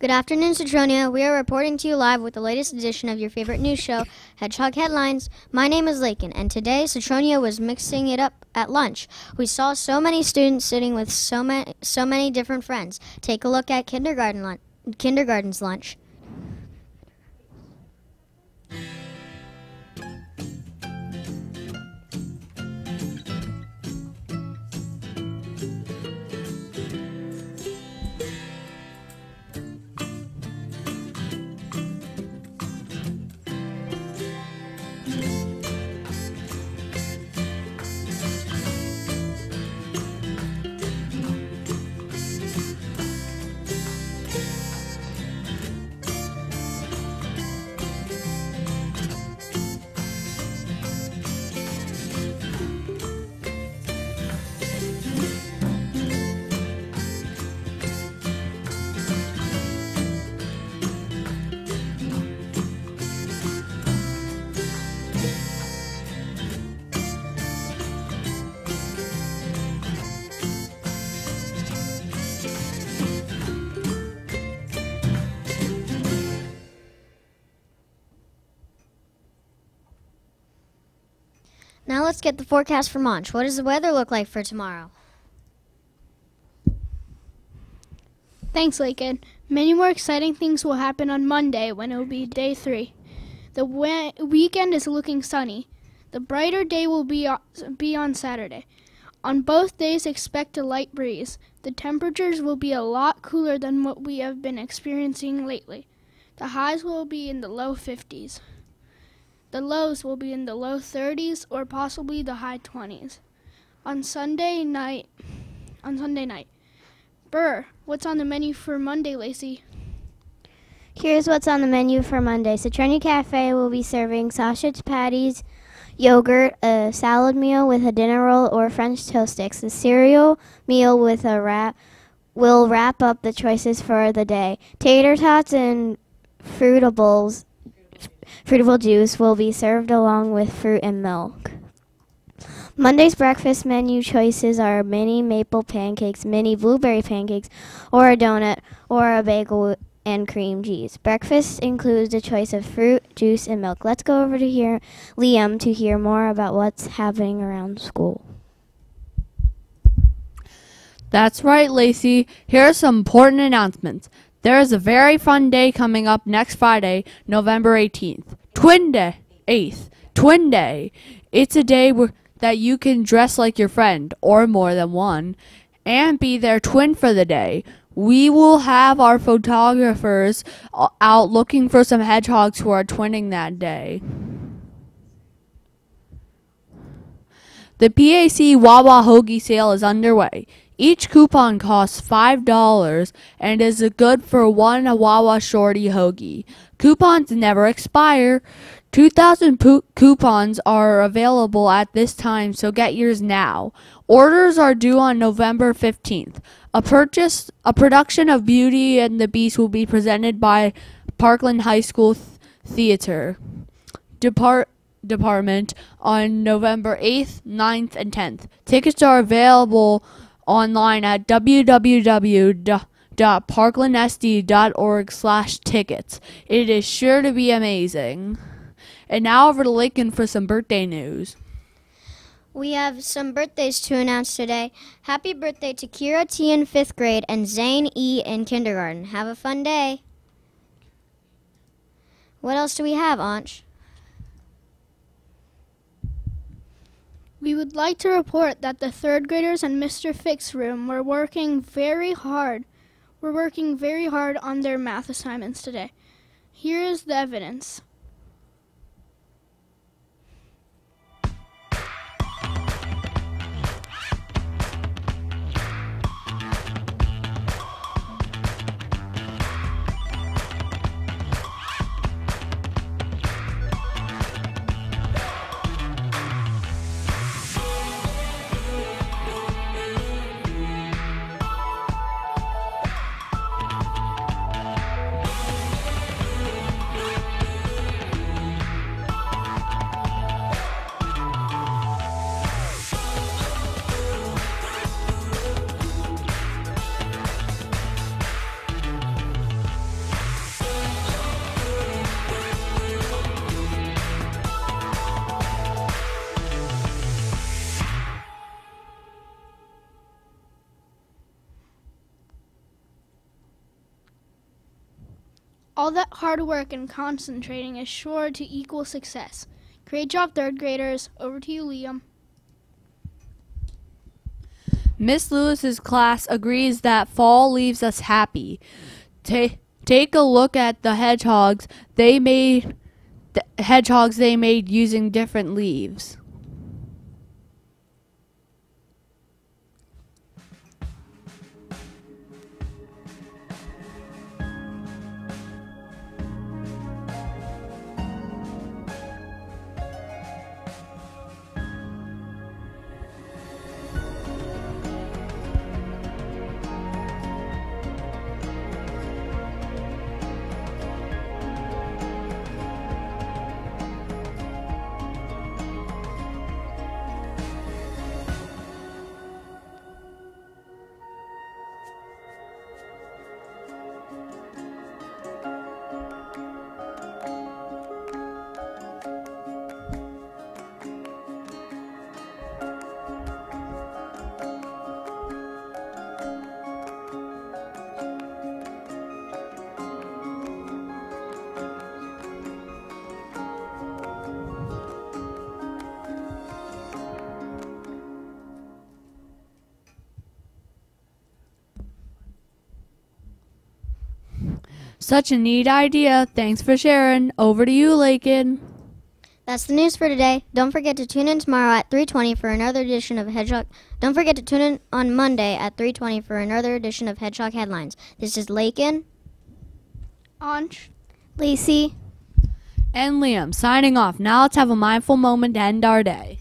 Good afternoon, Cetronia. We are reporting to you live with the latest edition of your favorite news show, Hedgehog Headlines. My name is Lakin, and today Cetronia was mixing it up at lunch. We saw so many students sitting with so many, so many different friends. Take a look at kindergarten kindergarten's lunch. Now let's get the forecast for Munch. What does the weather look like for tomorrow? Thanks, Lakin. Many more exciting things will happen on Monday when it will be day three. The we- weekend is looking sunny. The brighter day will be, o- be on Saturday. On both days, expect a light breeze. The temperatures will be a lot cooler than what we have been experiencing lately. The highs will be in the low 50s. The lows will be in the low 30s or possibly the high 20s. On Sunday night, on Sunday night, Burr, what's on the menu for Monday, Lacey? Here's what's on the menu for Monday. Cetronia Cafe will be serving sausage patties, yogurt, a salad meal with a dinner roll or French toast sticks. The cereal meal with a wrap will wrap up the choices for the day. Tater tots and fruitables, fruitable juice will be served along with fruit and milk. Monday's breakfast menu choices are mini maple pancakes, mini blueberry pancakes, or a donut, or a bagel and cream cheese. Breakfast includes a choice of fruit, juice, and milk. Let's go over to hear Liam to hear more about what's happening around school. That's right, Lacey. Here are some important announcements. There is a very fun day coming up next Friday, November 18th. Twin Day, 8th. Twin Day. It's a day where, that you can dress like your friend, or more than one, and be their twin for the day. We will have our photographers uh, out looking for some hedgehogs who are twinning that day. The PAC Wawa Hoagie sale is underway. Each coupon costs $5 and is good for one Wawa Shorty hoagie. Coupons never expire. 2,000 po- coupons are available at this time, so get yours now. Orders are due on November 15th. A purchase, a production of Beauty and the Beast will be presented by Parkland High School Th- Theater. Depart department on November 8th, 9th, and 10th. Tickets are available online at www.parklandsd.org slash tickets. It is sure to be amazing. And now over to Lincoln for some birthday news. We have some birthdays to announce today. Happy birthday to Kira T in fifth grade and Zane E in kindergarten. Have a fun day. What else do we have, Ansh? We would like to report that the third graders in Mr. Fix room were working very hard. We're working very hard on their math assignments today. Here is the evidence. All that hard work and concentrating is sure to equal success. Great job, third graders. Over to you, Liam. Miss Lewis's class agrees that fall leaves us happy. Ta- take a look at the hedgehogs they made the hedgehogs they made using different leaves. Such a neat idea. Thanks for sharing. Over to you, Lakin. That's the news for today. Don't forget to tune in tomorrow at 3:20 for another edition of Hedgehog. Don't forget to tune in on Monday at 3:20 for another edition of Hedgehog Headlines. This is Lakin. Ansh. Lacey. And Liam signing off. Now let's have a mindful moment to end our day.